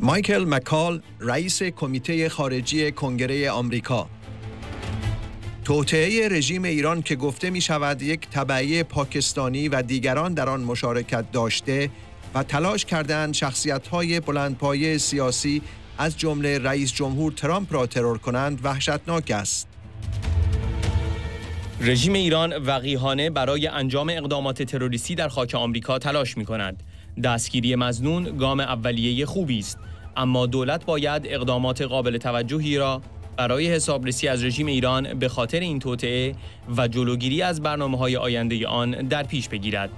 مایکل مکال رئیس کمیته خارجی کنگره آمریکا توطعه رژیم ایران که گفته می شود یک تبعی پاکستانی و دیگران در آن مشارکت داشته و تلاش کردند شخصیت‌های بلندپایه سیاسی از جمله رئیس جمهور ترامپ را ترور کنند وحشتناک است. رژیم ایران وقیهانه برای انجام اقدامات تروریستی در خاک آمریکا تلاش می کند. دستگیری مزنون گام اولیه خوبی است اما دولت باید اقدامات قابل توجهی را برای حسابرسی از رژیم ایران به خاطر این توطعه و جلوگیری از برنامه های آینده آن در پیش بگیرد.